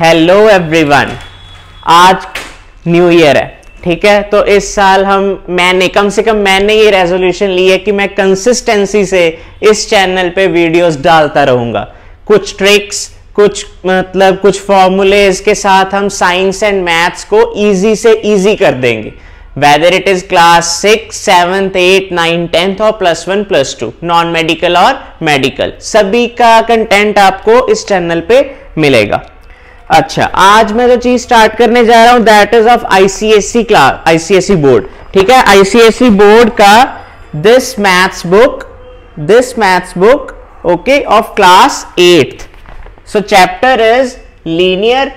Hello everyone आज new year है, ठीक है? तो इस साल हम, मैंने, कम से कम मैंने ये रेजोल्यूशन ली है कि मैं कंसिस्टेंसी से इस चैनल पे वीडियोस डालता रहूँगा। कुछ ट्रिक्स कुछ मतलब कुछ फॉर्मूलेज के साथ हम साइंस एंड मैथ्स को इजी से इजी कर देंगे। Whether it is class six seventh eight nine tenth और plus one plus two non medical और मेडिकल सभी का कंटेंट आपको इस चैनल पे मिलेगा। अच्छा आज मैं जो चीज़ स्टार्ट करने जा रहा हूँ that is of ICSC class ICSC board ठीक है? आईसीएससी बोर्ड का this maths book this maths book okay of class eighth so chapter is linear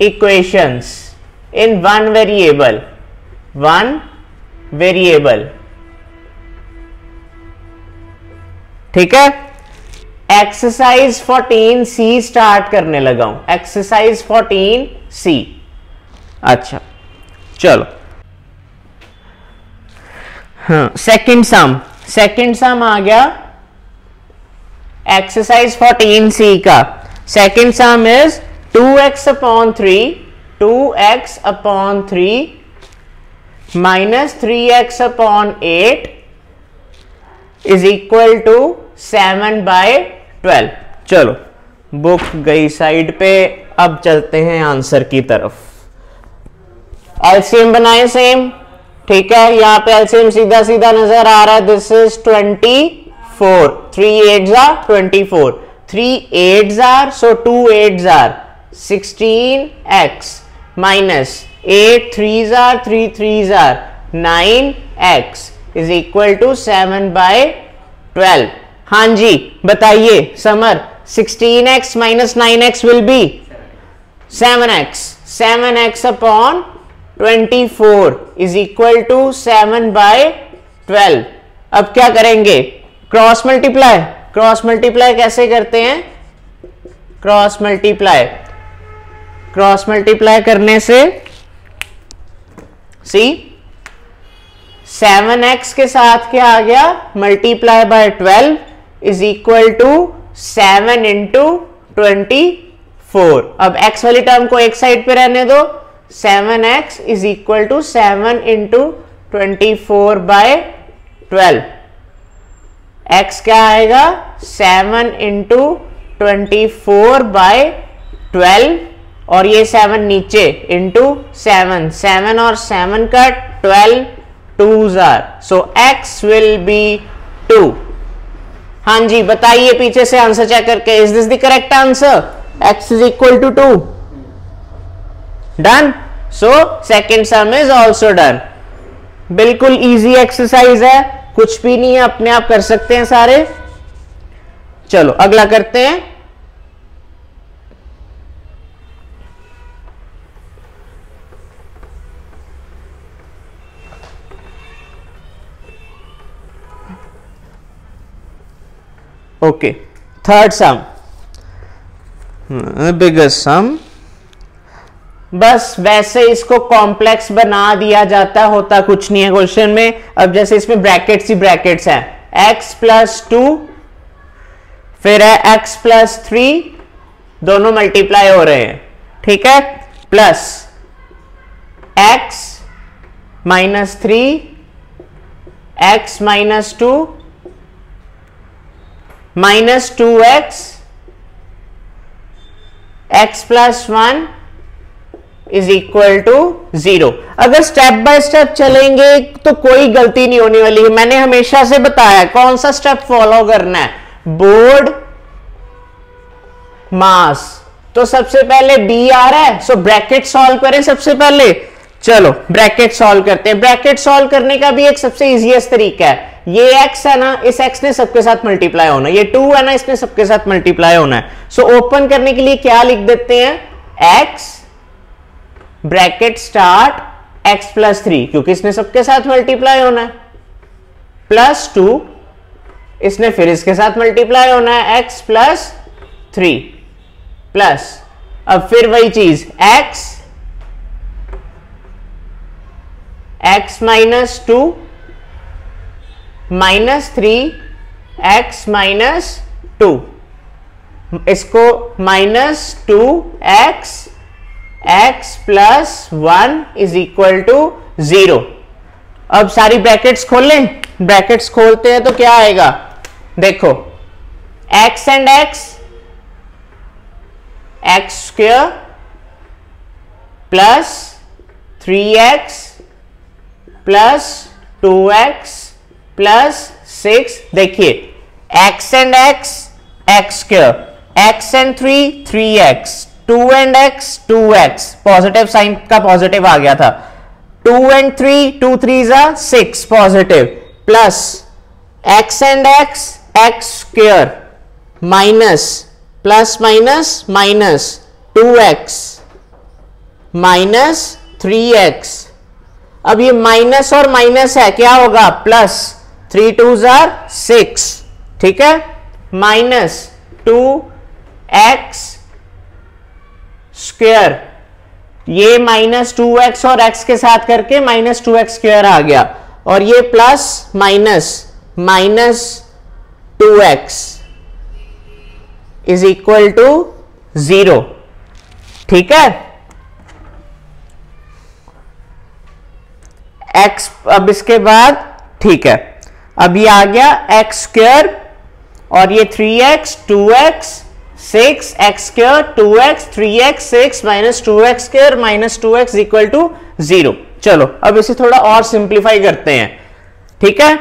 equations in one variable one variable. ठीक है? एक्सरसाइज 14 सी start करने लगा हूँ। Exercise 14 सी अच्छा। चलो। हाँ सेकंड सम सेकंड सम आ गया एक्सरसाइज 14 सी का। Second sum is 2x upon 3 2x upon 3 minus 3x upon 8 is equal to 7 by 12 चलो, बुक गई साइड पे, अब चलते हैं आंसर की तरफ़। एलसीएम बनाए सेम ठीक है, यहाँ पे एलसीएम सीधा सीधा नज़र आ रहा है। दिस इज़ 24 थ्री एट जार ट्वेंटी फोर थ्री एट जार सो टू एट जार 16x minus 8 threes are 3 threes are 9x is equal to 7 by 12 हाँ जी, बताइए, समर 16x minus 9x will be 7x 7x upon 24 is equal to 7 by 12 अब क्या करेंगे? क्रॉस मल्टीप्लाई क्रॉस मल्टीप्लाई कैसे करते हैं? क्रॉस मल्टीप्लाई क्रॉस मल्टीप्लाई करने से सी सेवन एक्स के साथ क्या आ गया? Multiply by twelve is equal to seven into twenty four अब एक्स वाली टर्म को एक साइड पे रहने दो. Seven x is equal to seven into twenty four by twelve x क्या आएगा? Seven into twenty four by twelve और ये सेवन नीचे इंटू सेवन सेवन और सेवन का twelve two jar so x will be two हाँ जी, बताइए पीछे से आंसर चेक करके। Is this the correct answer x is equal to two done so second sum is also done बिल्कुल easy exercise है। कुछ भी नहीं है, अपने आप कर सकते हैं सारे। चलो, अगला करते हैं। Okay third sum biggest sum बस वैसे इसको कॉम्प्लेक्स बना दिया जाता, होता कुछ नहीं है क्वेश्चन में। अब जैसे इसमें ब्रैकेट्स ही ब्रैकेट्स हैं। X प्लस टू फिर है x प्लस थ्री दोनों मल्टीप्लाई हो रहे हैं। ठीक है? Plus x minus three x minus two minus two x x plus one is equal to zero अगर स्टेप बाय स्टेप चलेंगे तो कोई गलती नहीं होने वाली है। मैंने हमेशा से बताया, कौन सा स्टेप फॉलो करना है? बोर्ड मास तो सबसे पहले बी आ रहा है सो ब्रैकेट सॉल्व करें सबसे पहले। चलो ब्रैकेट सॉल्व करते हैं। ब्रैकेट सॉल्व करने का भी एक सबसे इजीएस्ट तरीका है। ये x है ना इस x ने सबके साथ मल्टीप्लाई होना ये 2 है ना इसने सबके साथ मल्टीप्लाई होना है। सो so, ओपन करने के लिए क्या लिख देते हैं? x bracket start x plus three क्योंकि इसने सबके साथ मल्टीप्लाई होना है। प्लस टू इसने फिर इसके साथ मल्टीप्लाई होना है। x प्लस थ्री प्लस अब फिर वही चीज़ x x minus two minus three x minus two इसको minus two x x plus one is equal to zero अब सारी ब्रैकेट्स खोल लें। ब्रैकेट्स खोलते हैं तो क्या आएगा? देखो x and x x square plus three x plus two x plus six, देखिए x and x x square x and three three x, two and x two x positive sign का positive आ गया था। Two and three, two three जा, six positive plus x and x x square minus plus minus minus two x minus three x अब ये minus और minus है, क्या होगा? प्लस थ्री टू जार सिक्स ठीक है? माइनस टू एक्स स्क्वेयर ये माइनस टू एक्स और एक्स के साथ करके माइनस टू एक्स स्क्वेयर आ गया। और ये plus minus minus two x is equal to zero ठीक है? एक्स अब इसके बाद ठीक है। अब ये आ गया एक्स स्क्वेयर और ये three x two x six x square two x three x six minus two x square minus two x equal to zero चलो, अब इसे थोड़ा और सिंप्लीफाई करते हैं। ठीक है?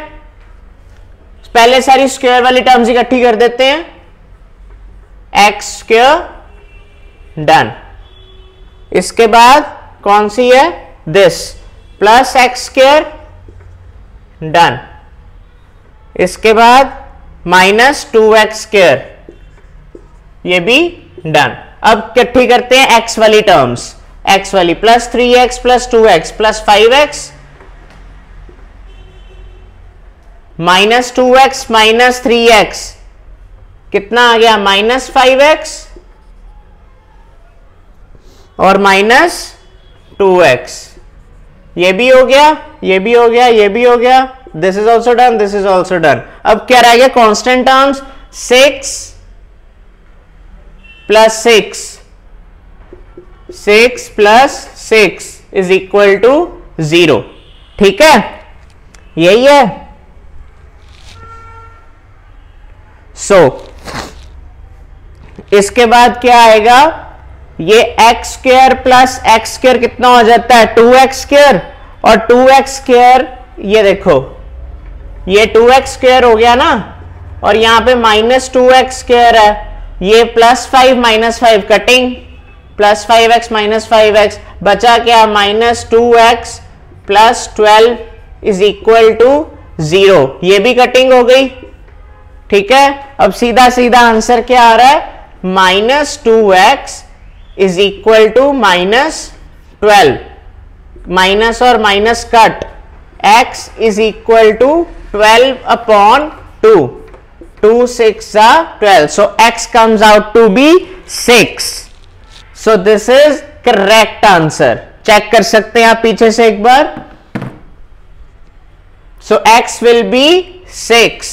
पहले सारी स्क्वायर वाली टर्म्स इकट्ठी कर देते हैं। एक्स स्क्र डन इसके बाद कौन सी है? This plus x square done. इसके बाद माइनस टू एक्स स्क्र ये भी डन। अब इकट्ठी करते हैं एक्स वाली टर्म्स? एक्स वाली plus three x, plus two x, plus five x, minus two x, minus three x. कितना आ गया? माइनस फाइव एक्स और माइनस टू एक्स। ये भी हो गया ये भी हो गया ये भी हो गया। This is also done this is also done अब क्या रह गया? Constant terms six plus six six plus six is equal to zero ठीक है? यही है। सो so, इसके बाद क्या आएगा? ये x square plus x square कितना हो जाता है? टू एक्स स्क्र और टू एक्स स्क्र ये देखो, ये टू एक्स स्क्र हो गया ना? और यहाँ पे माइनस टू एक्स स्क्र है। ये plus five minus five cutting plus five x minus five x बचा क्या? Minus two x plus twelve is equal to zero ये भी कटिंग हो गई। ठीक है? अब सीधा सीधा आंसर क्या आ रहा है? Minus two x is equal to minus twelve minus और minus cut x is equal to twelve upon two 2 6 are 12 so, x comes out to be 6 so, this is correct answer. Check कर सकते हैं आप पीछे से एक बार. So x will be six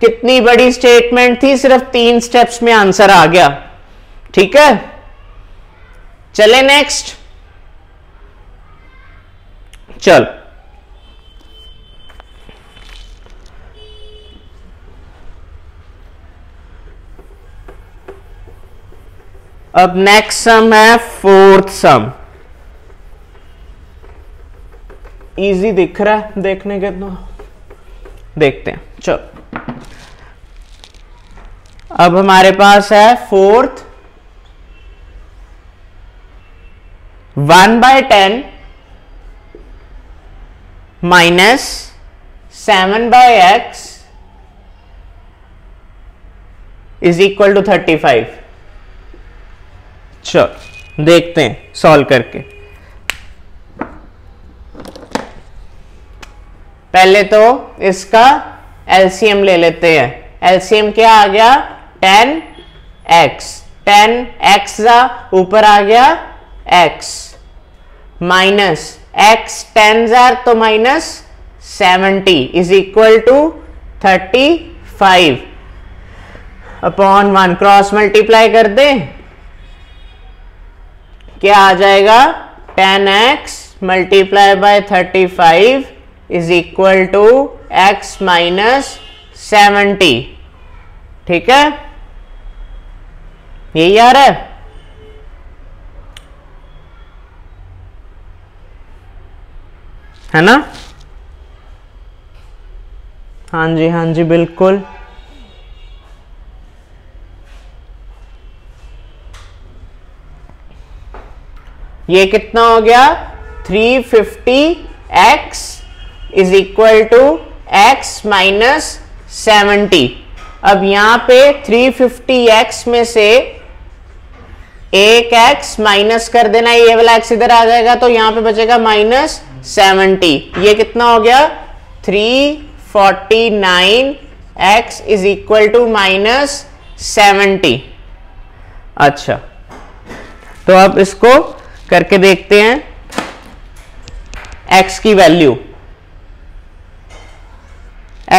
कितनी बड़ी स्टेटमेंट थी? सिर्फ़ तीन स्टेप्स में आंसर आ गया. ठीक है? चले नेक्स्ट चल। अब नेक्स्ट सम है फोर्थ सम इजी दिख रहा है देखने के तो। देखते हैं। चलो। अब हमारे पास है fourth one by ten minus seven by x is equal to thirty five. चलो, देखते हैं, सॉल्व करके। पहले तो इसका एलसीएम ले लेते हैं। एलसीएम क्या आ गया? Ten x. टेन एक्स ऊपर आ गया एक्स। माइनस एक्स टेन जार तो minus seventy is equal to thirty five upon one cross multiply कर दे, क्या आ जाएगा? Ten x multiply by thirty five is equal to x minus seventy ठीक है? यही आ रहा है। है ना? हाँ जी हाँ जी, बिल्कुल। ये कितना हो गया? 350 fifty x is equal to x minus seventy अब यहाँ पे 350 फिफ्टी एक्स में से एक एक्स माइनस कर देना, ये वाला एक्स इधर आ जाएगा तो यहाँ पे बचेगा माइनस सेवेंटी। ये कितना हो गया? 349 x is equal to minus seventy. अच्छा। तो अब इसको करके देखते हैं। x की वैल्यू।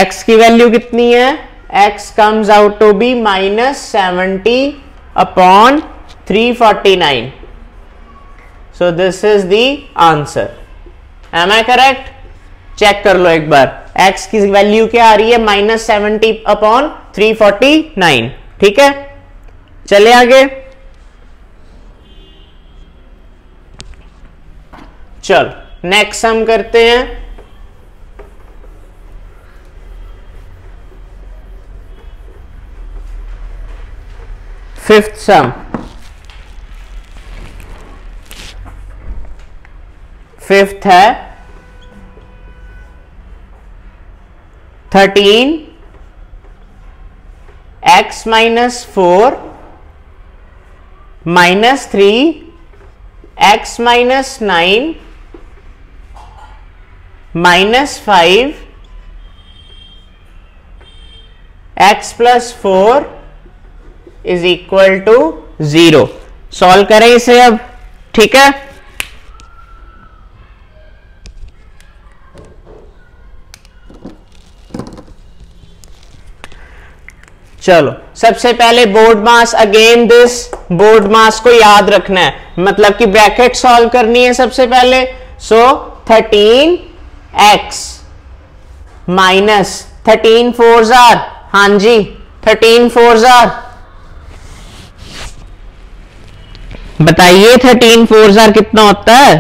x की वैल्यू कितनी है? x comes out to be minus seventy upon three forty nine. So this is the answer am I correct check कर लो एक बार. X की वैल्यू क्या आ रही है? Minus seventy upon three forty nine ठीक है? चले आगे. चल नेक्स्ट सम करते हैं. फिफ्थ सम फिफ्थ है thirteen x minus four minus three x minus nine minus five x plus four is equal to zero solve करें इसे अब, ठीक है? चलो, सबसे पहले BODMAS again this BODMAS को याद रखना है। मतलब कि ब्रैकेट सॉल्व करनी है सबसे पहले। So thirteen x minus thirteen four jar हाँ जी थर्टीन फोर जार बताइए थर्टीन फोर जार कितना होता है?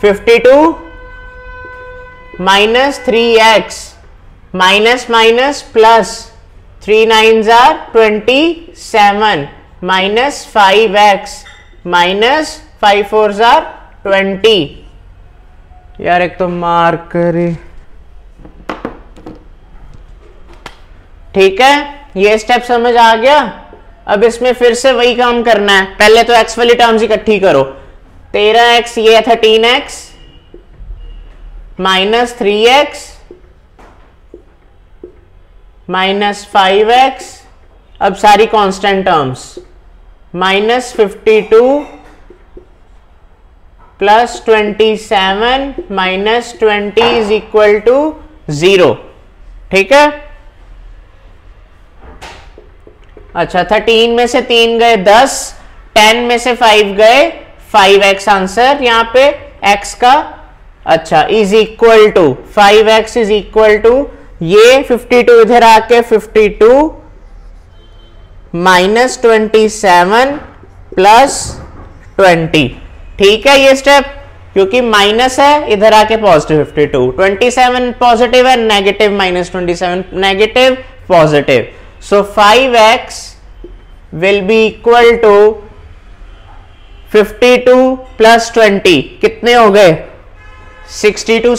Fifty two minus three x minus minus plus three nine jar twenty seven minus five x minus five four jar twenty यार एक तो mark करे। ठीक है? ये स्टेप समझ आ गया? अब इसमें फिर से वही काम करना है। पहले तो एक्स वाली टर्म्स इकट्ठी करो। तेरह एक्स ये thirteen x minus three x minus five x, अब सारी constant terms. Minus fifty two plus twenty seven, minus twenty is equal to zero. ठीक है? अच्छा थर्टीन में से तीन गए दस, टेन में से फाइव गए फाइव एक्स आंसर। यहाँ पे एक्स का अच्छा is equal to, five x is equal to ये फिफ्टी टू इधर आके fifty two minus twenty plus twenty ठीक है ये स्टेप क्योंकि माइनस है, इधर आके positive fifty two twenty seven positive है negative minus twenty seven negative positive so five x will be equal to fifty two plus twenty कितने हो गए? Sixty two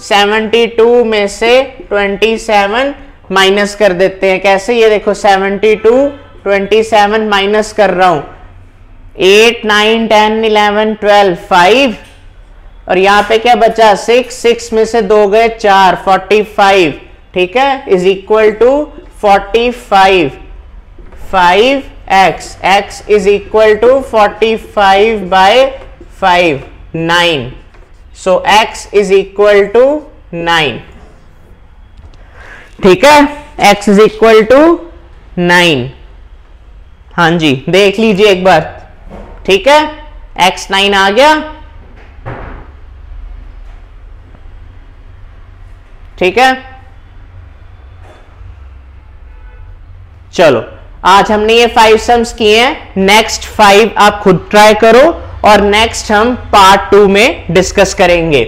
seventy two seventy two में से ट्वेंटी सेवन माइनस कर देते हैं। कैसे? ये देखो seventy two, twenty seven minus कर रहा हूँ। Eight, nine, ten, eleven, twelve, five. और यहाँ पे क्या बचा? सिक्स। सिक्स में से दो गए, चार। Forty five. ठीक है? Is equal to forty five. Five x. X is equal to forty five by five. Nine. So x is equal to nine ठीक है? x is equal to nine हाँ जी, देख लीजिए एक बार। ठीक है? x नाइन आ गया। ठीक है? चलो, आज हमने ये फाइव सम्स किए हैं। नेक्स्ट फाइव आप खुद ट्राई करो। और नेक्स्ट हम पार्ट टू में डिस्कस करेंगे।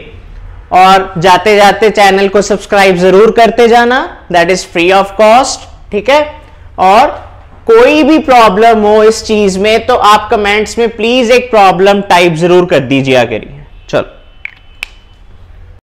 और जाते जाते चैनल को सब्सक्राइब ज़रूर करते जाना। That is free of cost ठीक है? और कोई भी प्रॉब्लम हो इस चीज़ में तो आप कमेंट्स में प्लीज़ एक प्रॉब्लम टाइप ज़रूर कर दीजिए करिए